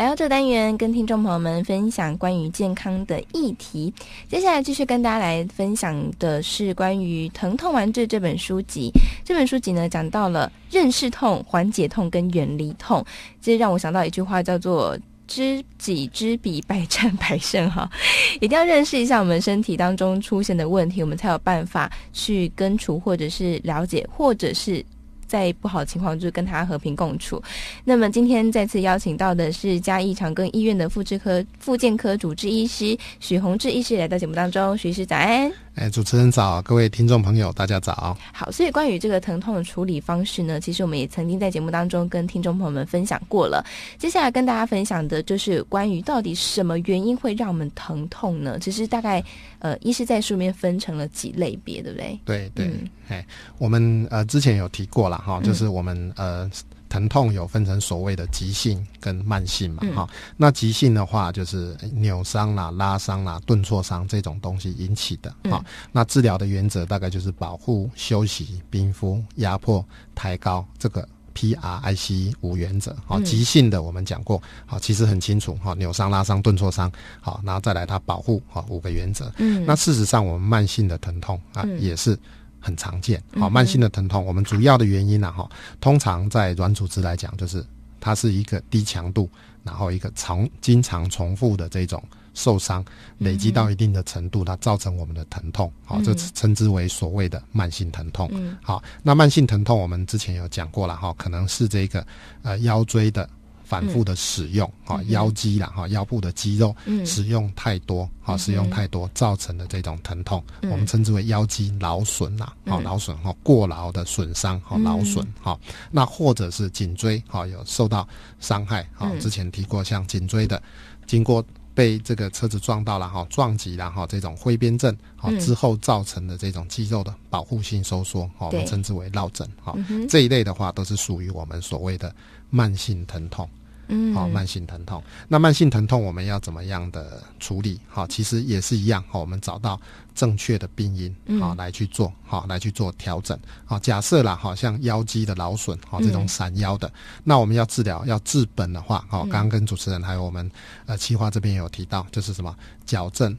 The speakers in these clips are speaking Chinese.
来到这个单元，跟听众朋友们分享关于健康的议题。接下来继续跟大家来分享的是关于《疼痛完治》这本书籍。这本书籍呢，讲到了认识痛、缓解痛跟远离痛。这让我想到一句话，叫做“知己知彼，百战百胜”。哈，一定要认识一下我们身体当中出现的问题，我们才有办法去根除，或者是了解，或者是。在不好的情况，就是跟他和平共处。那么今天再次邀请到的是嘉义长庚医院的妇产科、复健科主治医师许宏志医师来到节目当中。许医师早安。哎，主持人早，各位听众朋友，大家早。好，所以关于这个疼痛的处理方式呢，其实我们也曾经在节目当中跟听众朋友们分享过了。接下来跟大家分享的就是关于到底什么原因会让我们疼痛呢？其实大概呃，医师在书里面分成了几类别，对不对？对对，哎，我们呃之前有提过了哈，就是我们呃。疼痛有分成所谓的急性跟慢性嘛，哈，那急性的话就是扭伤啦、拉伤啦、顿挫伤这种东西引起的，哈，那治疗的原则大概就是保护、休息、冰敷、压迫、抬高这个 P R I C 五原则，好，急性的我们讲过，好，其实很清楚，哈，扭伤、拉伤、顿挫伤，好，然后再来它保护，好，五个原则，嗯，那事实上我们慢性的疼痛啊也是。很常见，好，慢性的疼痛，我们主要的原因呢，哈，通常在软组织来讲，就是它是一个低强度，然后一个常经常重复的这种受伤，累积到一定的程度，它造成我们的疼痛，好，这称之为所谓的慢性疼痛。好，那慢性疼痛我们之前有讲过了，哈，可能是这个呃腰椎的。反复的使用，哈腰肌啦，哈腰部的肌肉使用太多，哈使用太多造成的这种疼痛，我们称之为腰肌劳损啦，哈劳损哈过劳的损伤，哈劳损哈。那或者是颈椎，哈有受到伤害，哈之前提过，像颈椎的经过被这个车子撞到了，哈撞击了，哈这种挥鞭症，哈之后造成的这种肌肉的保护性收缩，哈我们称之为落枕，哈这一类的话都是属于我们所谓的慢性疼痛。嗯，好，慢性疼痛。那慢性疼痛我们要怎么样的处理？好，其实也是一样。好，我们找到正确的病因，好来去做，好来去做调整。好，假设啦，好像腰肌的劳损，好这种闪腰的，那我们要治疗要治本的话，好，刚刚跟主持人还有我们呃企划这边有提到，就是什么矫正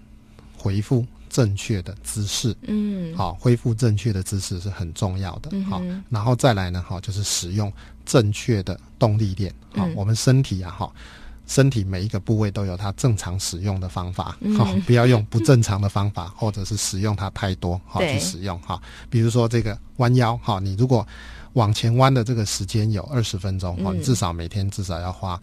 回复。正确的姿势，嗯，好，恢复正确的姿势是很重要的，好，然后再来呢，哈，就是使用正确的动力链，好，我们身体啊，哈，身体每一个部位都有它正常使用的方法，好，不要用不正常的方法，或者是使用它太多，好去使用，哈，比如说这个弯腰，哈，你如果往前弯的这个时间有二十分钟，哈，你至少每天至少要花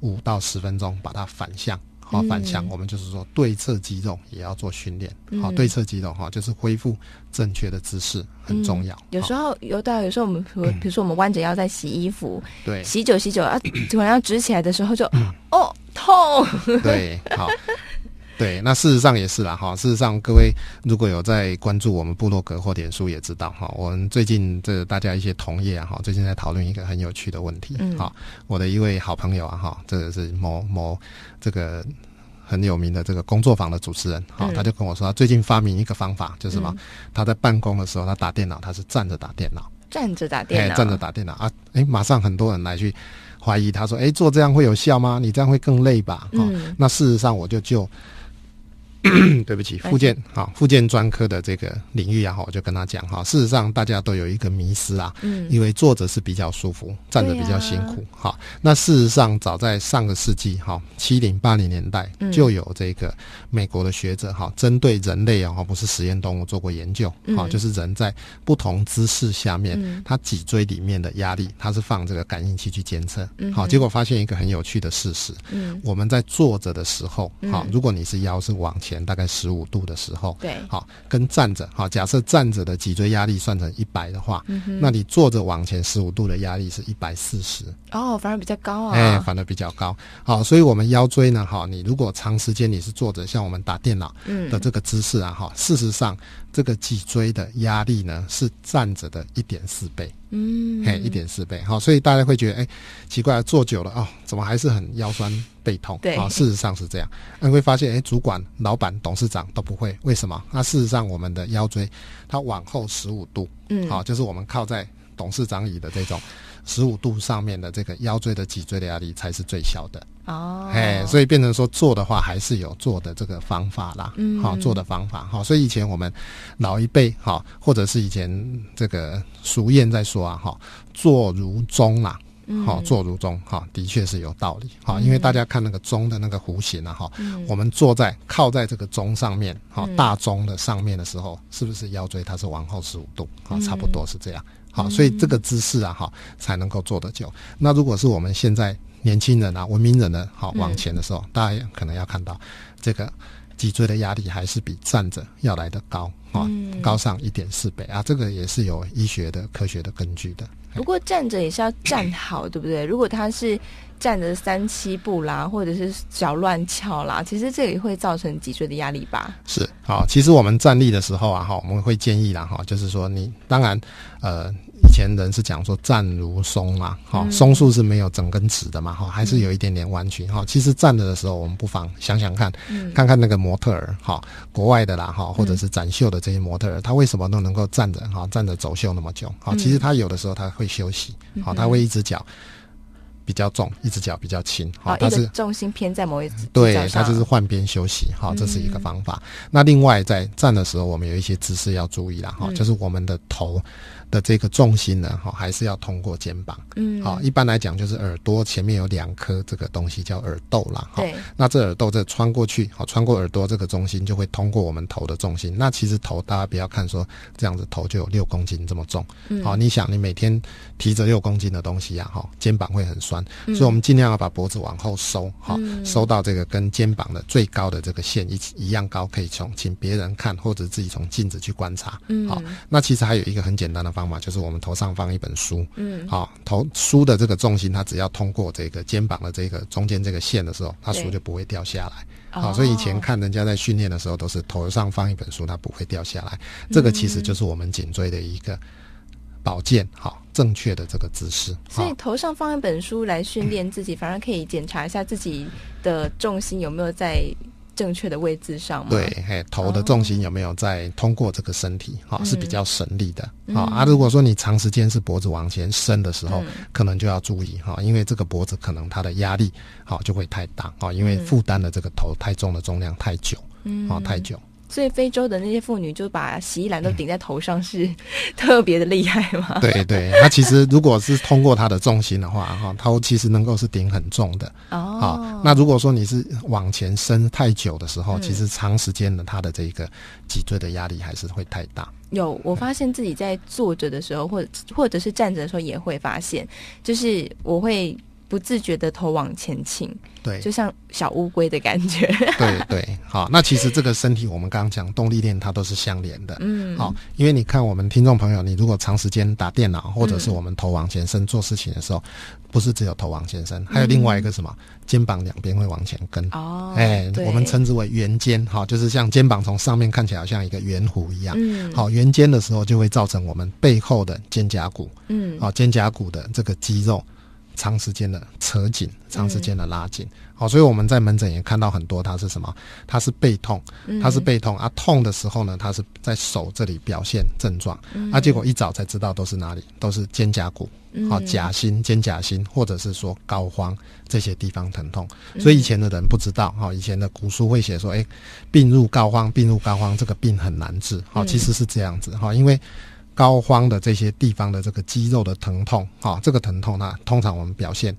五到十分钟把它反向。好反向，我们就是说对侧肌肉也要做训练。好，对侧肌肉哈，就是恢复正确的姿势很重要。有时候有到有时候我们比如说我们弯着腰在洗衣服，对，洗久洗久啊，突然要直起来的时候就哦痛。对，好。对，那事实上也是啦，哈。事实上，各位如果有在关注我们部落格或点书，也知道哈。我们最近这大家一些同业啊，哈，最近在讨论一个很有趣的问题，哈。我的一位好朋友啊，哈，这个是某某这个很有名的这个工作坊的主持人，哈，他就跟我说，他最近发明一个方法，就是什么？他在办公的时候，他打电脑，他是站着打电脑，站着打电脑，站着打电脑啊，哎，马上很多人来去怀疑，他说，哎，做这样会有效吗？你这样会更累吧？嗯，那事实上，我就就。对不起，附件好，附件专科的这个领域啊，哈，我就跟他讲哈。事实上，大家都有一个迷失啊，嗯，因为坐着是比较舒服，站着比较辛苦，哈。那事实上，早在上个世纪哈，七零八零年代就有这个美国的学者哈，针对人类啊，哈，不是实验动物做过研究，哈，就是人在不同姿势下面，他脊椎里面的压力，他是放这个感应器去监测，好，结果发现一个很有趣的事实，嗯，我们在坐着的时候，好，如果你是腰是往前。前大概十五度的时候，对，好，跟站着，好，假设站着的脊椎压力算成一百的话，嗯那你坐着往前十五度的压力是一百四十，哦，反而比较高啊，哎，反而比较高，好，所以我们腰椎呢，哈，你如果长时间你是坐着，像我们打电脑的这个姿势啊，哈，事实上。这个脊椎的压力呢，是站着的一点四倍，嗯，嘿，一点四倍，好，所以大家会觉得，哎，奇怪，坐久了哦，怎么还是很腰酸背痛？对，啊，事实上是这样，你会发现，哎，主管、老板、董事长都不会，为什么？那事实上，我们的腰椎它往后十五度，嗯，好，就是我们靠在董事长椅的这种十五度上面的这个腰椎的脊椎的压力才是最小的。哦，哎，所以变成说做的话，还是有做的这个方法啦，嗯。好、做的方法，好、所以以前我们老一辈，哈、或者是以前这个俗谚在说啊，哈、坐如钟啦，嗯。好、坐如钟，哈、的确是有道理，哈、因为大家看那个钟的那个弧形啊，哈、嗯。我们坐在靠在这个钟上面，哈、嗯。大钟的上面的时候，是不是腰椎它是往后十五度，哈、嗯。差不多是这样，好、所以这个姿势啊，哈、才能够坐得久。那如果是我们现在年轻人啊、文明人呢，好嗯往前的时候，大家可能要看到这个脊椎的压力还是比站着要来得高啊、嗯高上一点四倍啊，这个也是有医学的科学的根据的。不过站着也是要站好，对不对？如果他是站着三七步啦，或者是脚乱翘啦，其实这个也会造成脊椎的压力吧？是好，其实我们站立的时候啊，哈，我们会建议啦，哈，就是说你当然，呃，以前人是讲说站如松嘛，哈、嗯。松树是没有整根直的嘛，哈，还是有一点点弯曲，哈、其实站着的时候，我们不妨想想看，嗯。看看那个模特儿，哈，国外的啦，哈，或者是展秀的这些模特儿，他为什么都能够站着，哈，站着走秀那么久？好，嗯。其实他有的时候他会休息，好，他会一只脚比较重，一只脚比较轻，好，好，他是重心偏在某一只对它就是换边休息，好、这是一个嗯方法。那另外在站的时候，我们有一些姿势要注意了，哈、嗯。就是我们的头的这个重心呢，哈，还是要通过肩膀。嗯，好、一般来讲就是耳朵前面有两颗这个东西叫耳窦啦，哈。对，那这耳窦这穿过去，好，穿过耳朵这个中心就会通过我们头的重心。那其实头大家不要看说这样子头就有六公斤这么重，嗯好、你想你每天提着六公斤的东西呀、哈，肩膀会很酸，嗯所以我们尽量要把脖子往后收，好、嗯收到这个跟肩膀的最高的这个线一起一样高，可以从请别人看或者自己从镜子去观察。嗯好、那其实还有一个很简单的方法，就是我们头上放一本书，嗯好、头书的这个重心，它只要通过这个肩膀的这个中间这个线的时候，它书就不会掉下来。好、哦所以以前看人家在训练的时候，都是头上放一本书，它不会掉下来。这个其实就是我们颈椎的一个保健，好、正确的这个姿势。所以头上放一本书来训练自己，反而可以检查一下自己的重心有没有在正确的位置上嘛？对，嘿，头的重心有没有在通过这个身体？哦、是比较省力的。好、嗯啊，如果说你长时间是脖子往前伸的时候，嗯可能就要注意哈、因为这个脖子可能它的压力好、就会太大哈、因为嗯负担的这个头太重的重量太久，嗯好、太久。所以非洲的那些妇女就把洗衣篮都顶在头上，是 特别的厉害嘛？对对，它其实如果是通过它的重心的话，哈，它其实能够是顶很重的。哦好、，那如果说你是往前伸太久的时候，嗯其实长时间的它的这个脊椎的压力还是会太大。有，我发现自己在坐着的时候，或者或者是站着的时候，也会发现，就是我会不自觉的头往前倾，对就像小乌龟的感觉。对对，好，那其实这个身体我们刚刚讲动力链它都是相连的。嗯，好，因为你看我们听众朋友，你如果长时间打电脑，或者是我们头往前伸做事情的时候，不是只有头往前伸，还有另外一个什么，肩膀两边会往前跟。哦，哎，对我们称之为圆肩，哈，就是像肩膀从上面看起来好像一个圆弧一样。嗯，好，圆肩的时候就会造成我们背后的肩胛骨，嗯，好，肩胛骨的这个肌肉长时间的扯紧，长时间的拉紧。好，所以我们在门诊也看到很多，它是什么？它是背痛，嗯它是背痛啊，痛的时候呢，它是在手这里表现症状，嗯啊，结果一找才知道都是哪里，都是肩胛骨，嗯好，夹心、肩胛心，或者是说膏肓这些地方疼痛。嗯所以以前的人不知道，哈，以前的古书会写说，哎，病入膏肓，病入膏肓，这个病很难治，好，嗯其实是这样子，哈，因为。膏肓的这些地方的这个肌肉的疼痛，哈、这个疼痛呢，通常我们表现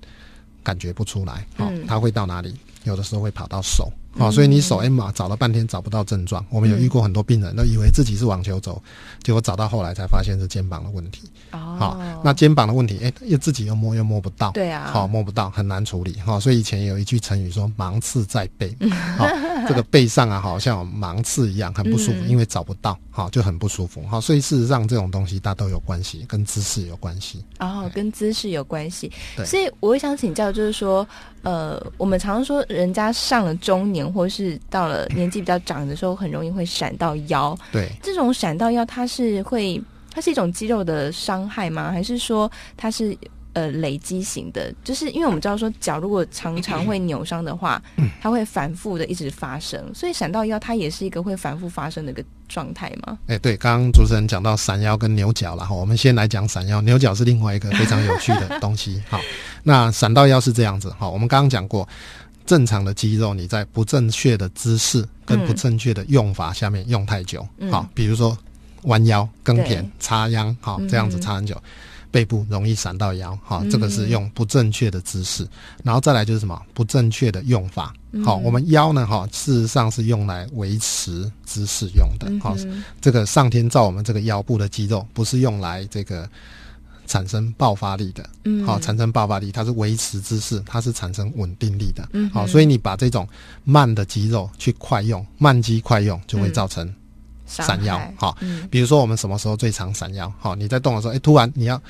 感觉不出来，哈、嗯它会到哪里？有的时候会跑到手，好、所以你手哎嘛找了半天找不到症状。我们有遇过很多病人都以为自己是网球肘，结果找到后来才发现是肩膀的问题。好、哦，那肩膀的问题，哎，又自己又摸又摸不到，对啊，好、摸不到很难处理哈、所以以前有一句成语说“芒刺在背”，好、这个背上啊好像有芒刺一样，很不舒服，嗯因为找不到，好、就很不舒服，好、所以事实上这种东西大都有关系，跟姿势有关系。哦，跟姿势有关系，对所以我会想请教，就是说，呃，我们常常说人家上了中年，或是到了年纪比较长的时候，很容易会闪到腰。对，这种闪到腰，它是会，它是一种肌肉的伤害吗？还是说它是呃累积型的，就是因为我们知道说脚如果常常会扭伤的话，它会反复的一直发生，所以闪到腰它也是一个会反复发生的一个状态嘛。哎，对，刚刚主持人讲到闪腰跟扭脚了哈，我们先来讲闪腰，扭脚是另外一个非常有趣的东西。好，那闪到腰是这样子哈，我们刚刚讲过，正常的肌肉你在不正确的姿势跟不正确的用法下面用太久，好，比如说弯腰、耕田、插秧，好，这样子插很久。背部容易闪到腰，哈，这个是用不正确的姿势，然后再来就是什么？不正确的用法，好，我们腰呢，哈，事实上是用来维持姿势用的，好，这个上天造我们这个腰部的肌肉不是用来这个产生爆发力的，嗯，好，产生爆发力，它是维持姿势，它是产生稳定力的，嗯，好，所以你把这种慢的肌肉去快用，慢肌快用就会造成。闪腰，哈，比如说我们什么时候最常闪腰？哈，你在动的时候，哎，突然你要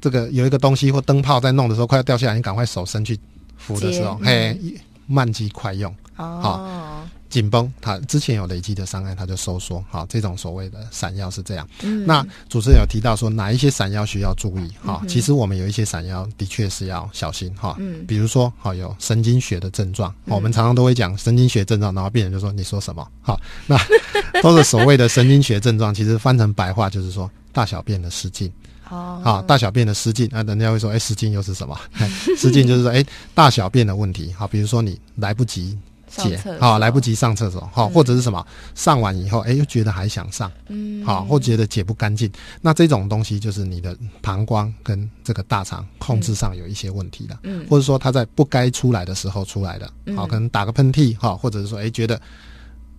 这个有一个东西或灯泡在弄的时候快要掉下来，你赶快手伸去扶的时候，嘿，慢机快用，好。紧绷，它之前有累积的伤害，它就收缩。好，这种所谓的闪耀是这样。那主持人有提到说哪一些闪耀需要注意？哈，其实我们有一些闪耀的确是要小心。哈，嗯，比如说，好有神经学的症状，我们常常都会讲神经学症状，然后病人就说你说什么？好，那 都是所谓的神经学症状，其实翻成白话就是说大小便的失禁。哦，好，大小便的失禁，那人家会说，哎，失禁又是什么？失禁就是说，哎，大小便的问题。好，比如说你来不及。解好来不及上厕所好或者是什么上完以后哎又觉得还想上嗯。好或觉得解不干净那这种东西就是你的膀胱跟这个大肠控制上有一些问题了嗯。或者说它在不该出来的时候出来的好可能打个喷嚏哈或者是说哎觉得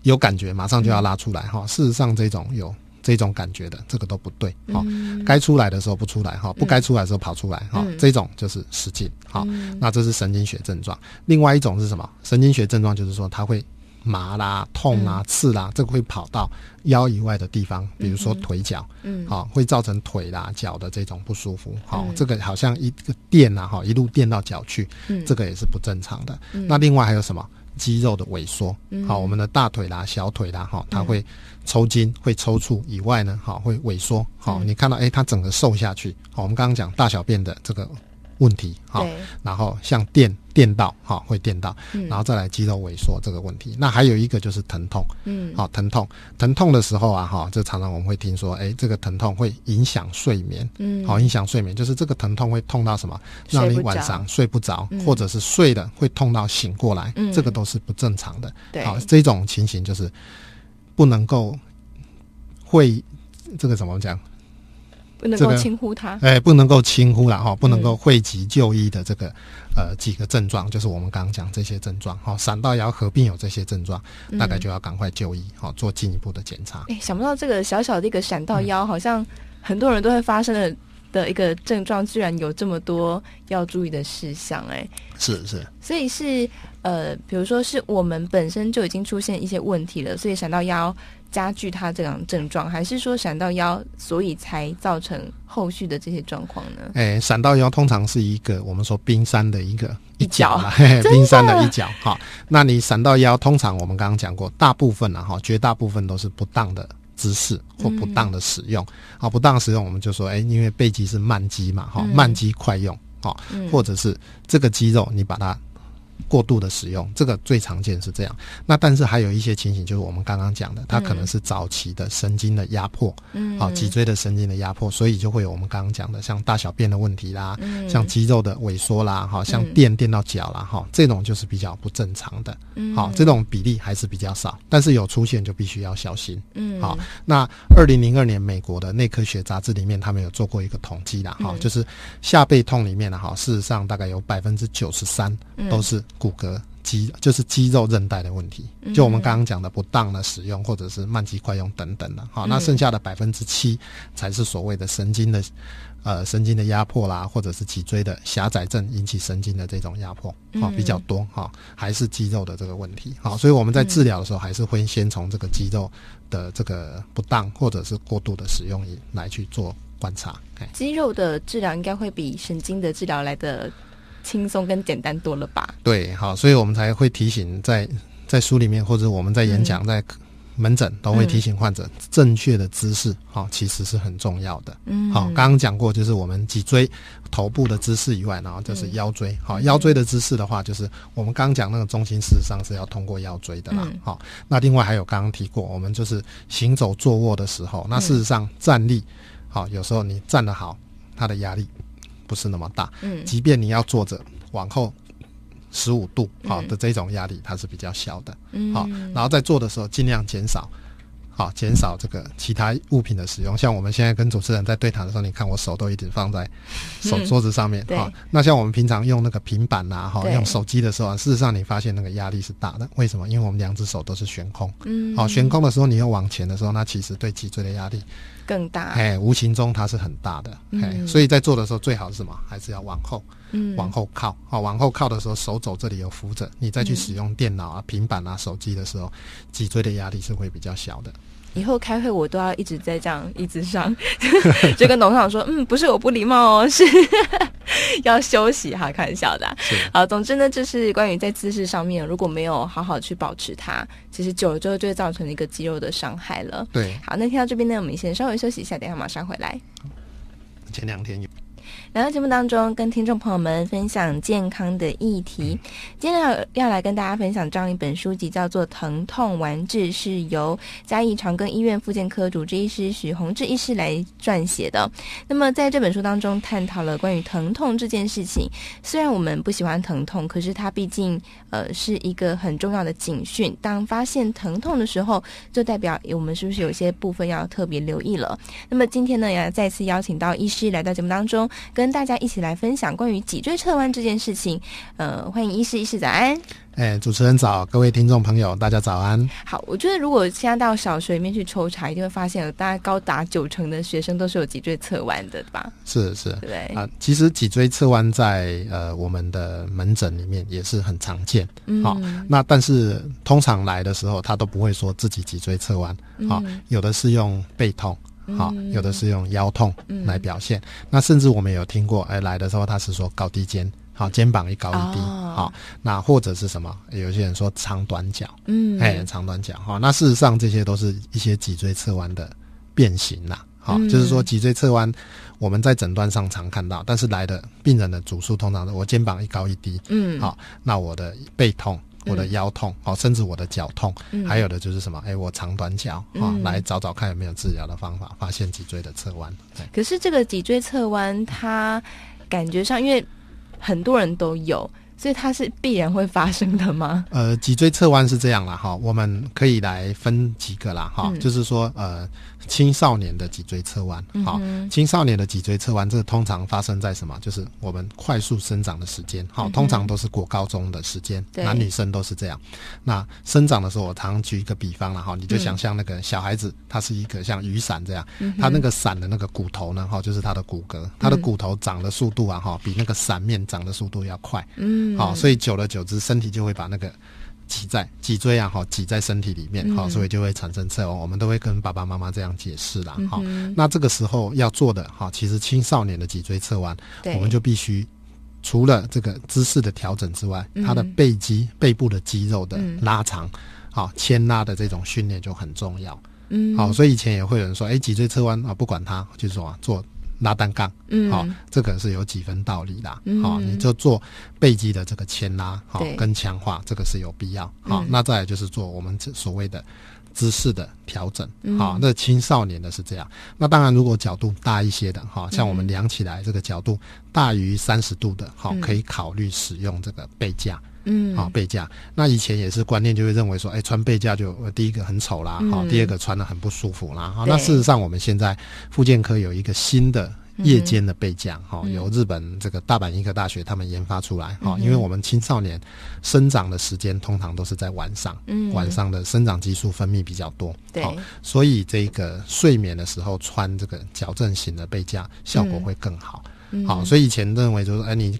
有感觉马上就要拉出来哈事实上这种有。这种感觉的，这个都不对，好，该出来的时候不出来，哈，不该出来的时候跑出来，哈，这种就是失禁，好，那这是神经学症状。另外一种是什么？神经学症状就是说它会麻啦、痛啦、刺啦，这个会跑到腰以外的地方，比如说腿脚，嗯，好，会造成腿啦、脚的这种不舒服，好，这个好像一个电呐，哈，一路电到脚去，嗯。这个也是不正常的。那另外还有什么？肌肉的萎缩，好，我们的大腿啦、小腿啦，哈，它会抽筋、会抽搐以外呢，好，会萎缩，好，你看到，哎，它整个瘦下去，好，我们刚刚讲大小便的这个。问题好，然后像电电到哈会电到，然后再来肌肉萎缩这个问题。那还有一个就是疼痛，嗯，好疼痛，疼痛的时候啊哈，这常常我们会听说，哎，这个疼痛会影响睡眠，嗯，好影响睡眠，就是这个疼痛会痛到什么，让你晚上睡不着，或者是睡了会痛到醒过来，嗯。这个都是不正常的。好，这种情形就是不能够会这个怎么讲？不能够轻忽它，哎，不能够轻忽了哈，不能够讳疾就医的这个呃几个症状，就是我们刚刚讲这些症状哈，闪到腰合并有这些症状，大概就要赶快就医哈，做进一步的检查。哎，想不到这个小小的一个闪到腰，好像很多人都会发生的的一个症状，居然有这么多要注意的事项，哎，是是，所以是呃，比如说是我们本身就已经出现一些问题了，所以闪到腰。加剧它这样症状，还是说闪到腰，所以才造成后续的这些状况呢？哎，闪到腰通常是一个我们说冰山的一个一角 冰山的一角哈。那你闪到腰，通常我们刚刚讲过，大部分啊哈，绝大部分都是不当的姿势或不当的使用啊。不当使用，我们就说，哎，因为背肌是慢肌嘛哈，慢肌快用哈，或者是这个肌肉你把它。过度的使用，这个最常见是这样。那但是还有一些情形，就是我们刚刚讲的，它可能是早期的神经的压迫，嗯，好，脊椎的神经的压迫，所以就会有我们刚刚讲的，像大小便的问题啦，嗯。像肌肉的萎缩啦，哈，像电电到脚啦，哈，这种就是比较不正常的，嗯，好，这种比例还是比较少，但是有出现就必须要小心，嗯，好。那二零零二年美国的内科学杂志里面，他们有做过一个统计啦，哈，就是下背痛里面呢，哈，事实上大概有百分之九十三都是。骨骼肌就是肌肉韧带的问题，就我们刚刚讲的不当的使用，或者是慢肌快用等等的，好，那剩下的百分之七才是所谓的神经的，呃，神经的压迫啦，或者是脊椎的狭窄症引起神经的这种压迫，好比较多哈，还是肌肉的这个问题，好，所以我们在治疗的时候还是会先从这个肌肉的这个不当或者是过度的使用来去做观察。肌肉的治疗应该会比神经的治疗来的。轻松跟简单多了吧？对，好，所以我们才会提醒在在书里面，或者我们在演讲，在门诊都会提醒患者，正确的姿势好，其实是很重要的。嗯，好，刚刚讲过，就是我们脊椎头部的姿势以外，然后就是腰椎。好，腰椎的姿势的话，就是我们刚刚讲那个中心，事实上是要通过腰椎的啦。好，那另外还有刚刚提过，我们就是行走、坐卧的时候，那事实上站立，好，有时候你站得好，它的压力不是那么大。嗯，即便你要坐着往后。十五度好的这种压力，它是比较小的。嗯好，然后在做的时候尽量减少，好减少这个其他物品的使用。像我们现在跟主持人在对谈的时候，你看我手都一直放在手桌子上面。好，那像我们平常用那个平板呐，哈，用手机的时候，啊事实上你发现那个压力是大的。为什么？因为我们两只手都是悬空。嗯，好，悬空的时候你又往前的时候，那其实对脊椎的压力更大。哎，无形中它是很大的。哎，所以在做的时候最好是什么？还是要往后。嗯，往后靠，好，往后靠的时候，手肘这里有扶着，你再去使用电脑啊、平板啊、手机的时候，脊椎的压力是会比较小的。以后开会我都要一直在这样椅子上，就跟董事长说，嗯，不是我不礼貌哦，是要休息哈，开玩笑的。好，总之呢，就是关于在姿势上面，如果没有好好去保持它，其实久了之后就会造成一个肌肉的伤害了。对，好，那听到这边呢，我们先稍微休息一下，等下马上回来。前两天有。来到节目当中，跟听众朋友们分享健康的议题。今天要要来跟大家分享这样一本书籍，叫做《疼痛完治》，是由嘉义长庚医院复健科主治医师许宏志医师来撰写的。那么在这本书当中，探讨了关于疼痛这件事情。虽然我们不喜欢疼痛，可是它毕竟呃是一个很重要的警讯。当发现疼痛的时候，就代表我们是不是有些部分要特别留意了？那么今天呢，要再次邀请到医师来到节目当中。跟大家一起来分享关于脊椎侧弯这件事情，呃，欢迎医师，医师早安。哎，主持人早，各位听众朋友，大家早安。好，我觉得如果现在到小学里面去抽查，一定会发现有，大概高达九成的学生都是有脊椎侧弯的，吧？是是，对啊。其实脊椎侧弯在呃我们的门诊里面也是很常见。好，那但是通常来的时候，他都不会说自己脊椎侧弯。好，有的是用背痛。好，有的是用腰痛来表现。那甚至我们有听过，哎，来的时候他是说高低肩，好，肩膀一高一低，好，那或者是什么？有些人说长短脚，嗯，哎，长短脚，哈，那事实上这些都是一些脊椎侧弯的变形啦，好，就是说脊椎侧弯我们在诊断上常看到，但是来的病人的主诉通常是我肩膀一高一低，嗯，好，那我的背痛。我的腰痛，哦，甚至我的脚痛，还有的就是什么？哎，我长短脚啊，来找找看有没有治疗的方法，发现脊椎的侧弯。可是这个脊椎侧弯，它感觉上，因为很多人都有，所以它是必然会发生的吗？呃，脊椎侧弯是这样啦，哈，我们可以来分几个啦，哈，就是说，呃。青少年的脊椎侧弯，好，青少年的脊椎侧弯，这个通常发生在什么？就是我们快速生长的时间，好，通常都是过高中的时间，男女生都是这样。那生长的时候，我常举一个比方了哈，你就想象那个小孩子，他是一个像雨伞这样，他那个伞的那个骨头呢，哈，就是他的骨骼，他的骨头长的速度啊，哈，比那个伞面长的速度要快，嗯，好，所以久了久之，身体就会把那个。挤在脊椎啊，哈，挤在身体里面，哈，所以就会产生侧弯。我们都会跟爸爸妈妈这样解释啦，哈。那这个时候要做的，哈，其实青少年的脊椎侧弯，我们就必须除了这个姿势的调整之外，他的背肌、背部的肌肉的拉长，好，牵拉的这种训练就很重要。嗯，好，所以以前也会有人说，哎，脊椎侧弯啊，不管它，就是说啊做。拉单杠，嗯，好，这个是有几分道理的，好，你就做背肌的这个牵拉，好，跟强化，这个是有必要，好，那再来就是做我们所谓的姿势的调整，好，那青少年的是这样，那当然如果角度大一些的，哈，像我们量起来这个角度大于三十度的，好，可以考虑使用这个背架，嗯，好，背架，那以前也是观念就会认为说，哎，穿背架就第一个很丑啦，好，第二个穿的很不舒服啦，好，那事实上我们现在复健科有一个新的。夜间的备降，哈，由日本这个大阪医科大学他们研发出来，哈，因为我们青少年生长的时间通常都是在晚上，嗯，晚上的生长激素分泌比较多，对，所以这个睡眠的时候穿这个矫正型的背架效果会更好，好，所以以前认为就是，哎，你。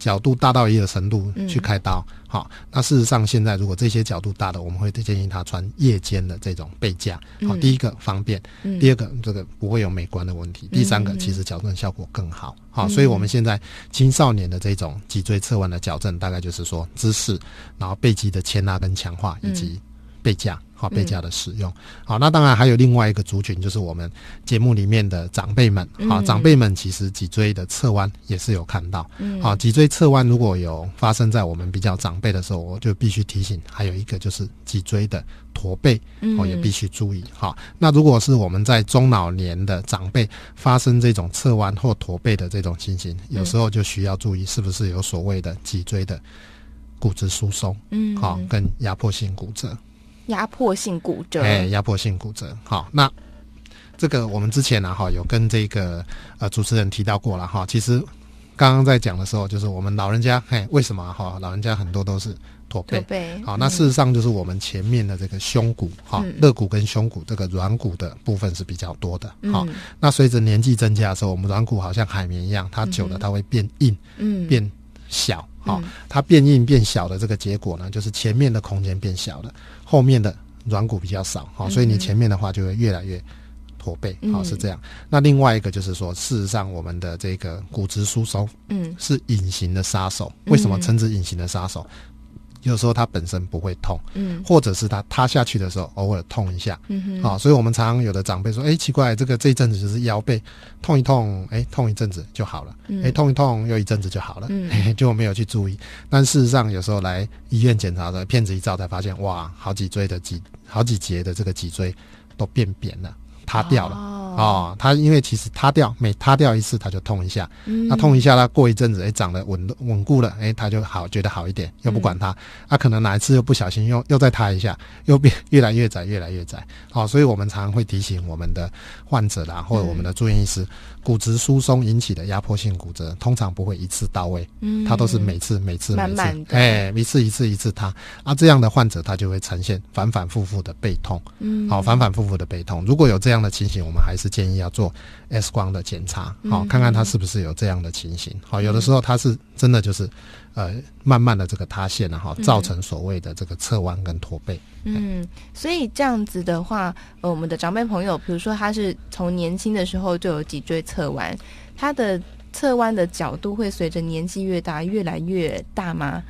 角度大到一个程度去开刀，好。那事实上，现在如果这些角度大的，我们会建议他穿夜间的这种背架。好，第一个方便，第二个这个不会有美观的问题，第三个其实矫正效果更好。好，所以我们现在青少年的这种脊椎侧弯的矫正，大概就是说姿势，然后背肌的牵拉跟强化以及背架。好倍加的使用。好，那当然还有另外一个族群，就是我们节目里面的长辈们。好，长辈们其实脊椎的侧弯也是有看到。好，脊椎侧弯如果有发生在我们比较长辈的时候，我就必须提醒，还有一个就是脊椎的驼背，哦也必须注意。好，那如果是我们在中老年的长辈发生这种侧弯或驼背的这种情形，有时候就需要注意是不是有所谓的脊椎的骨质疏松，嗯，好，跟压迫性骨折。压迫性骨折，哎，压迫性骨折。好，那这个我们之前呢，哈，有跟这个呃主持人提到过了哈。其实刚刚在讲的时候，就是我们老人家，嘿，为什么哈？老人家很多都是驼背。好，那事实上就是我们前面的这个胸骨，哈，肋骨跟胸骨这个软骨的部分是比较多的。好，那随着年纪增加的时候，我们软骨好像海绵一样，它久了它会变硬，嗯，变小。好，它变硬变小的这个结果呢，就是前面的空间变小了，后面的软骨比较少，好，所以你前面的话就会越来越驼背，好是这样。那另外一个就是说，事实上我们的这个骨质疏松，嗯，是隐形的杀手。为什么称之隐形的杀手？有时候它本身不会痛，嗯，或者是它塌下去的时候偶尔痛一下，嗯哼，好，所以我们常常有的长辈说，哎，奇怪，这个这一阵子就是腰背痛一痛，哎，痛一阵子就好了，哎，痛一痛又一阵子就好了，嗯，就没有去注意。但事实上，有时候来医院检查的片子一照，才发现，哇，好几椎的脊，好几节的这个脊椎都变扁了。塌掉了。哦，它因为其实塌掉，每塌掉一次，它就痛一下。那痛一下，它过一阵子，哎，长得稳稳固了，哎，它就好，觉得好一点，又不管它。它可能哪一次又不小心又又再塌一下，又变越来越窄，越来越窄。好，所以我们常常会提醒我们的患者啦，或者我们的住院医师。骨质疏松引起的压迫性骨折，通常不会一次到位，嗯，它都是每次每次每次，哎，一次一次一次塌，啊，这样的患者他就会呈现反反复复的背痛，嗯，好，反反复复的背痛。如果有这样的情形，我们还是建议要做 X 光的检查，好，看看他是不是有这样的情形。好，有的时候他是真的就是。呃，慢慢的这个塌陷了哈，造成所谓的这个侧弯跟驼背。嗯，所以这样子的话，呃，我们的长辈朋友，比如说他是从年轻的时候就有脊椎侧弯，他的侧弯的角度会随着年纪越大越来越大吗？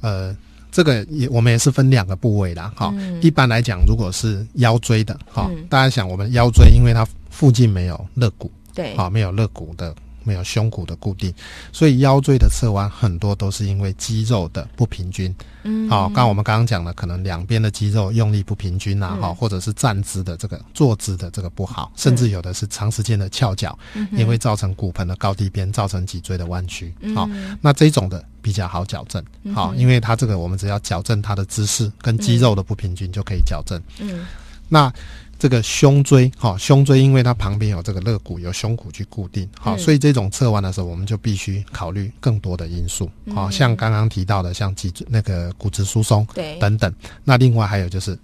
呃，这个也我们也是分两个部位啦哈。一般来讲，如果是腰椎的哈，大家想我们腰椎，因为它附近没有肋骨，对，好，没有肋骨的。没有胸骨的固定，所以腰椎的侧弯很多都是因为肌肉的不平均。嗯，好，刚我们刚刚讲了，可能两边的肌肉用力不平均呐，哈，或者是站姿的这个坐姿的这个不好，甚至有的是长时间的翘脚，也会造成骨盆的高低边，造成脊椎的弯曲。好，那这种的比较好矫正，好，因为它这个我们只要矫正它的姿势跟肌肉的不平均就可以矫正。嗯，那。这个胸椎，哈，胸椎因为它旁边有这个肋骨，有胸骨去固定，好，所以这种侧弯的时候，我们就必须考虑更多的因素，好，像刚刚提到的，像脊椎那个骨质疏松，对，等等。那另外还有就是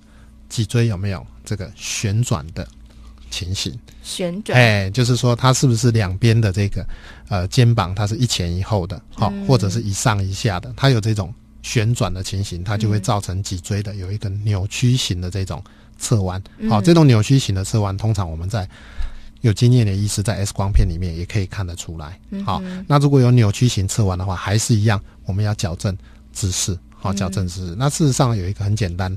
脊椎有没有这个旋转的情形？旋转，哎，就是说它是不是两边的这个呃肩膀它是一前一后的，好，或者是一上一下的，它有这种旋转的情形，它就会造成脊椎的有一个扭曲型的这种。侧弯，好，这种扭曲型的侧弯，通常我们在有经验的医师在 X 光片里面也可以看得出来。好，那如果有扭曲型侧弯的话，还是一样，我们要矫正姿势，好，矫正姿势。那事实上有一个很简单，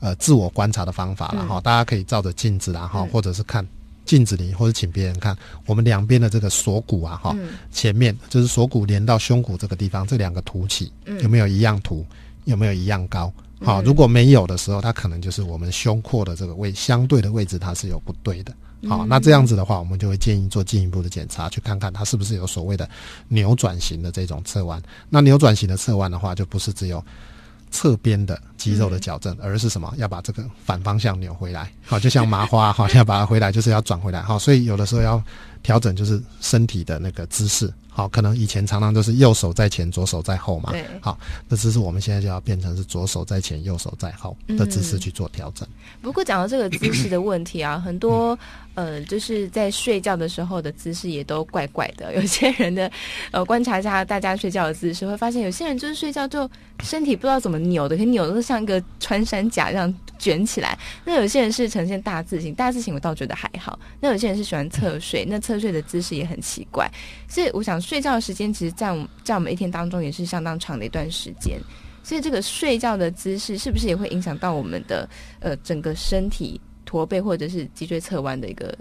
呃，自我观察的方法了哈，大家可以照着镜子啊，哈，或者是看镜子里，或者请别人看我们两边的这个锁骨啊，哈，前面就是锁骨连到胸骨这个地方，这两个凸起有没有一样凸，有没有一样高？好，如果没有的时候，它可能就是我们胸廓的这个位相对的位置，它是有不对的。好，那这样子的话，我们就会建议做进一步的检查，去看看它是不是有所谓的扭转型的这种侧弯。那扭转型的侧弯的话，就不是只有侧边的肌肉的矫正，而是什么？要把这个反方向扭回来。好，就像麻花，好，要把它回来，就是要转回来。好，所以有的时候要调整，就是身体的那个姿势。好，可能以前常常都是右手在前，左手在后嘛。对。好，那姿势我们现在就要变成是左手在前，右手在后的姿势去做调整。不过讲到这个姿势的问题啊，很多呃，就是在睡觉的时候的姿势也都怪怪的。有些人的呃，观察一下大家睡觉的姿势，会发现有些人就是睡觉就身体不知道怎么扭的，可扭的像一个穿山甲这样卷起来。那有些人是呈现大字形，大字形我倒觉得还好。那有些人是喜欢侧睡，那侧睡的姿势也很奇怪。所以我想。睡觉的时间其实，在我们在我们一天当中也是相当长的一段时间。所以这个睡觉的姿势是不是也会影响到我们的呃整个身体驼背或者是脊椎侧弯的一个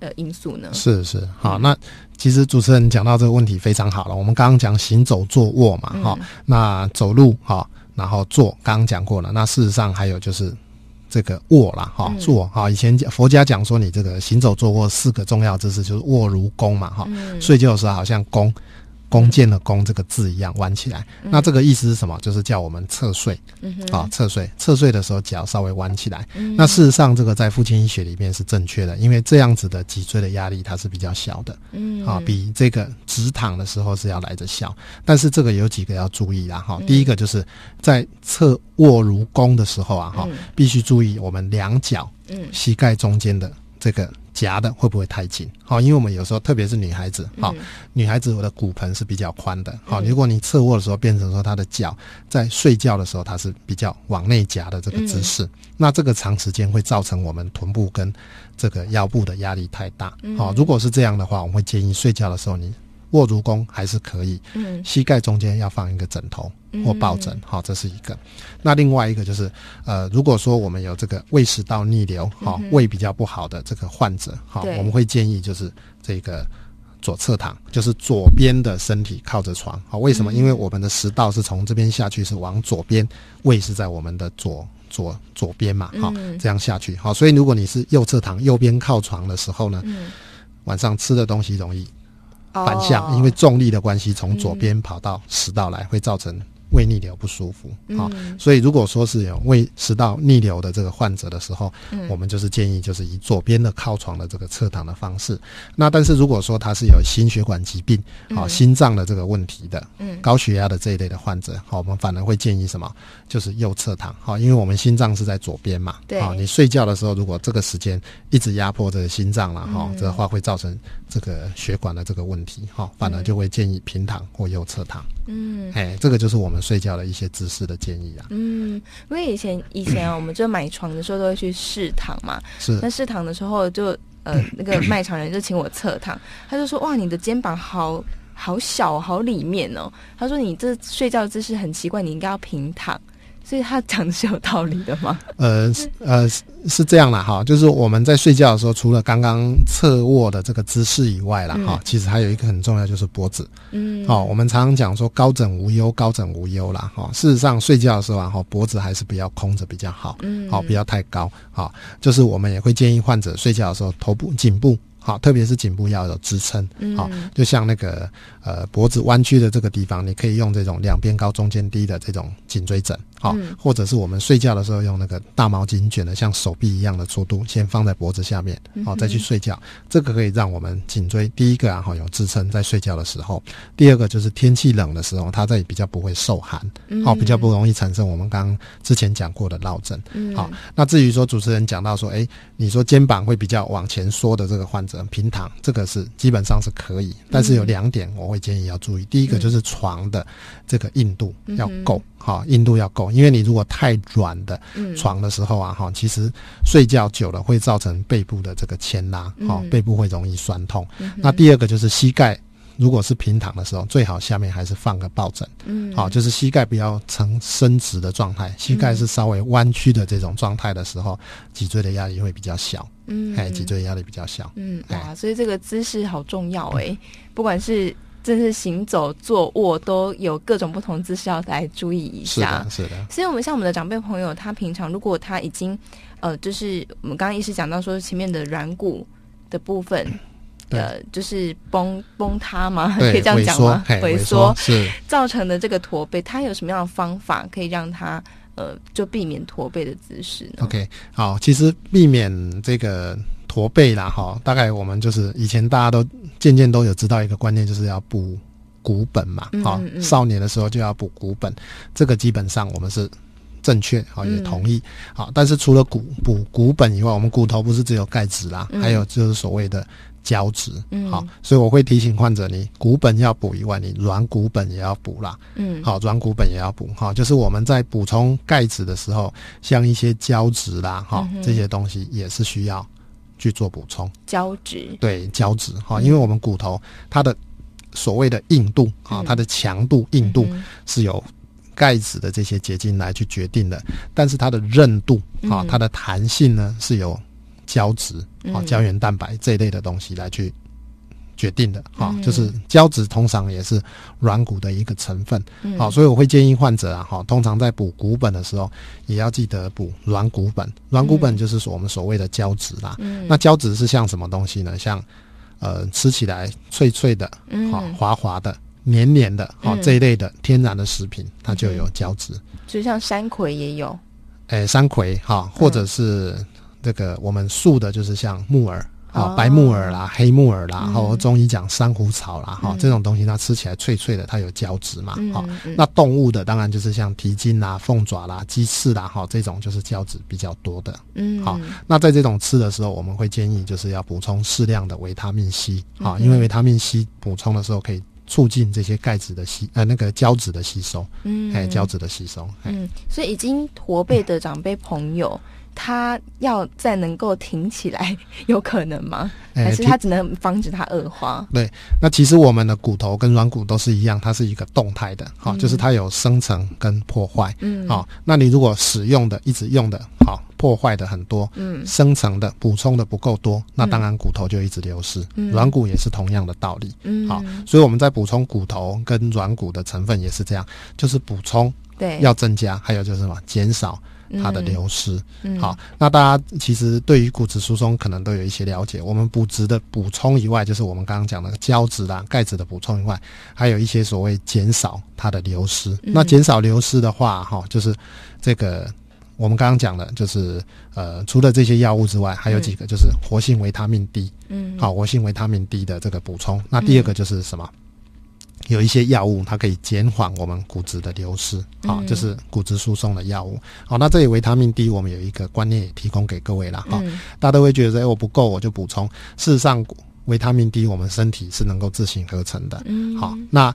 呃因素呢？是是，好，那其实主持人讲到这个问题非常好了。我们刚刚讲行走、坐卧嘛，哈，那走路哈，然后坐，刚刚讲过了。那事实上还有就是这个卧啦，哈，坐哈。以前佛家讲说，你这个行走、坐卧四个重要姿势就是卧如弓嘛，哈，睡觉的时候好像弓。弓箭的弓这个字一样弯起来，那这个意思是什么？就是叫我们侧睡，啊，侧睡，侧睡的时候脚稍微弯起来。那事实上，这个在父亲医学里面是正确的，因为这样子的脊椎的压力它是比较小的，嗯。啊，比这个直躺的时候是要来的小。但是这个有几个要注意啦，哈，第一个就是在侧卧如弓的时候啊，哈，必须注意我们两脚，膝盖中间的这个。夹的会不会太紧？好，因为我们有时候，特别是女孩子，好，女孩子我的骨盆是比较宽的，好，如果你侧卧的时候变成说她的脚在睡觉的时候，它是比较往内夹的这个姿势，那这个长时间会造成我们臀部跟这个腰部的压力太大。好，如果是这样的话，我们会建议睡觉的时候你。卧足弓还是可以，嗯，膝盖中间要放一个枕头或抱枕，好，这是一个。那另外一个就是，呃，如果说我们有这个胃食道逆流，好，胃比较不好的这个患者，好，我们会建议就是这个左侧躺，就是左边的身体靠着床，好，为什么？因为我们的食道是从这边下去，是往左边，胃是在我们的左左左边嘛，好，这样下去，好，所以如果你是右侧躺，右边靠床的时候呢，晚上吃的东西容易。反向，因为重力的关系，从左边跑到食道来，会造成。胃逆流不舒服。啊，所以如果说是有胃食道逆流的这个患者的时候，我们就是建议就是以左边的靠床的这个侧躺的方式。那但是如果说他是有心血管疾病啊、心脏的这个问题的，嗯，高血压的这一类的患者，好，我们反而会建议什么？就是右侧躺，好，因为我们心脏是在左边嘛，对，你睡觉的时候如果这个时间一直压迫这个心脏了，哈，这话会造成这个血管的这个问题，哈，反而就会建议平躺或右侧躺。嗯，哎，这个就是我们睡觉的一些姿势的建议啊。嗯，因为以前以前啊，我们就买床的时候都会去试躺嘛。是。那试躺的时候，就呃，那个卖场人就请我侧躺，他就说：“哇，你的肩膀好好小，好里面哦。”他说：“你这睡觉姿势很奇怪，你应该要平躺。”所以他讲的是有道理的吗？呃呃是这样啦哈，就是我们在睡觉的时候，除了刚刚侧卧的这个姿势以外啦哈，其实还有一个很重要就是脖子。嗯，好，我们常常讲说高枕无忧，高枕无忧啦哈。事实上睡觉的时候啊哈，脖子还是不要空着比较好。嗯，好，不要太高。好，就是我们也会建议患者睡觉的时候头部颈部。好，特别是颈部要有支撑，好，就像那个呃脖子弯曲的这个地方，你可以用这种两边高中间低的这种颈椎枕，好，或者是我们睡觉的时候用那个大毛巾卷的像手臂一样的粗度，先放在脖子下面，好，再去睡觉，这个可以让我们颈椎第一个啊哈有支撑在睡觉的时候，第二个就是天气冷的时候，它在比较不会受寒，好，比较不容易产生我们刚刚之前讲过的落枕，好，那至于说主持人讲到说，哎，你说肩膀会比较往前缩的这个患者。平躺这个是基本上是可以，但是有两点我会建议要注意。第一个就是床的这个硬度要够，哈，硬度要够，因为你如果太软的床的时候啊，哈，其实睡觉久了会造成背部的这个牵拉，哈，背部会容易酸痛。那第二个就是膝盖。如果是平躺的时候，最好下面还是放个抱枕，嗯，好，就是膝盖不要呈伸直的状态，膝盖是稍微弯曲的这种状态的时候，脊椎的压力会比较小，嗯，哎，脊椎压力比较小，嗯，啊，所以这个姿势好重要哎，不管是正是行走、坐卧，都有各种不同姿势要来注意一下，是的，是的。所以我们像我们的长辈朋友，他平常如果他已经，呃，就是我们刚刚一直讲到说前面的软骨的部分。呃，就是崩崩塌吗？可以这样讲吗？萎缩是造成的这个驼背，它有什么样的方法可以让它呃，就避免驼背的姿势呢？OK，好，其实避免这个驼背啦，哈，大概我们就是以前大家都渐渐都有知道一个观念，就是要补骨本嘛，好，少年的时候就要补骨本，这个基本上我们是正确，好也同意，好，但是除了骨补骨本以外，我们骨头不是只有钙质啦，还有就是所谓的。胶质，好，所以我会提醒患者，你骨本要补以外，你软骨本也要补啦。嗯，好，软骨本也要补，哈，就是我们在补充钙质的时候，像一些胶质啦，哈，这些东西也是需要去做补充。胶质，对，胶质，哈，因为我们骨头它的所谓的硬度，啊，它的强度、硬度是由。钙质的这些结晶来去决定的，但是它的韧度啊，它的弹性呢是由胶质啊、胶原蛋白这一类的东西来去决定的哈，就是胶质通常也是软骨的一个成分，好，所以我会建议患者啊，哈，通常在补骨本的时候，也要记得补软骨本。软骨本就是说我们所谓的胶质啦，嗯。那胶质是像什么东西呢？像呃，吃起来脆脆的，好滑滑的。黏黏的，好这一类的天然的食品，它就有胶质。就像山葵也有，哎，山葵哈，或者是这个我们素的，就是像木耳，好白木耳啦、黑木耳啦，或中医讲珊瑚草啦，哈这种东西，它吃起来脆脆的，它有胶质嘛，好。那动物的当然就是像蹄筋啦、凤爪啦、鸡翅啦，哈这种就是胶质比较多的。嗯，好。那在这种吃的时候，我们会建议就是要补充适量的维他命 C，啊，因为维他命 C 补充的时候可以。促进这些钙质的吸呃那个胶质的吸收，嗯，哎胶质的吸收，嗯，所以已经驼背的长辈朋友，他要再能够挺起来，有可能吗？还是它只能防止它恶化？对，那其实我们的骨头跟软骨都是一样，它是一个动态的，好，就是它有生成跟破坏，嗯，好，那你如果使用的一直用的好。破坏的很多，嗯，生成的补充的不够多，那当然骨头就一直流失。软骨也是同样的道理，嗯，好，所以我们在补充骨头跟软骨的成分也是这样，就是补充对要增加，还有就是什么减少它的流失。好，那大家其实对于骨质疏松可能都有一些了解。我们补质的补充以外，就是我们刚刚讲的胶质啦、钙质的补充以外，还有一些所谓减少它的流失。那减少流失的话，哈，就是这个。我们刚刚讲的，就是呃，除了这些药物之外，还有几个就是活性维他命 D，嗯，好，活性维他命 D 的这个补充。那第二个就是什么？有一些药物它可以减缓我们骨质的流失，好，就是骨质疏松的药物。好，那这里维他命 D 我们有一个观念也提供给各位了哈，大家都会觉得哎我不够我就补充，事实上维他命 D 我们身体是能够自行合成的，嗯，好，那。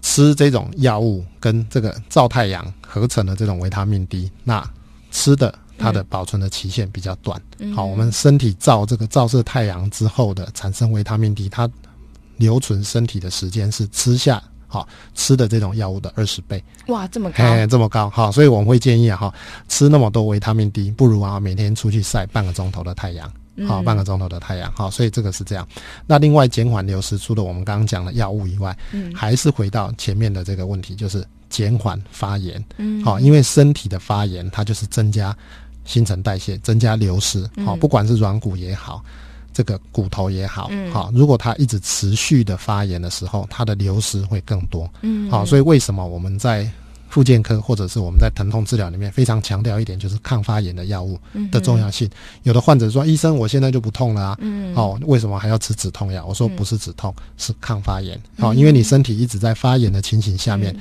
吃这种药物跟这个照太阳合成的这种维他命 D，那吃的它的保存的期限比较短。好，我们身体照这个照射太阳之后的产生维他命 D，它留存身体的时间是吃下好吃的这种药物的二十倍。哇，这么高，这么高。好，所以我们会建议啊，哈，吃那么多维他命 D，不如啊每天出去晒半个钟头的太阳。好，半个钟头的太阳，好，所以这个是这样。那另外减缓流失，除了我们刚刚讲的药物以外，嗯，还是回到前面的这个问题，就是减缓发炎。嗯，好，因为身体的发炎，它就是增加新陈代谢，增加流失。好，不管是软骨也好，这个骨头也好，好，如果它一直持续的发炎的时候，它的流失会更多。嗯，好，所以为什么我们在复健科或者是我们在疼痛治疗里面非常强调一点，就是抗发炎的药物的重要性。有的患者说：“医生，我现在就不痛了啊，嗯哦，为什么还要吃止痛药？”我说：“不是止痛，是抗发炎。哦，因为你身体一直在发炎的情形下面。”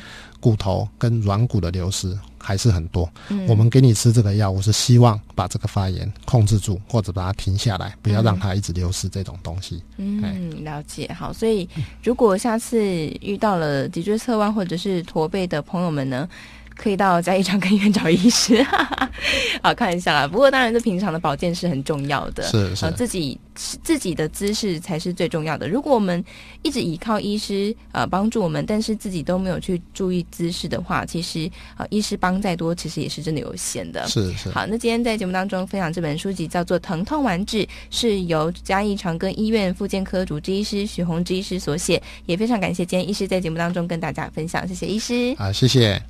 骨头跟软骨的流失还是很多。我们给你吃这个药物，是希望把这个发炎控制住，或者把它停下来，不要让它一直流失这种东西。嗯，了解。好，所以如果下次遇到了脊椎侧弯或者是驼背的朋友们呢？可以到嘉义长庚医院找医师，好看一下啦。不过当然，这平常的保健是很重要的，是是，自己自己的姿势才是最重要的。如果我们一直依靠医师呃帮助我们，但是自己都没有去注意姿势的话，其实啊，医师帮再多，其实也是真的有限的。是是。好，那今天在节目当中分享这本书籍叫做《疼痛完治》，是由嘉义长庚医院复健科主治医师许宏之医师所写，也非常感谢今天医师在节目当中跟大家分享，谢谢医师。好，谢谢。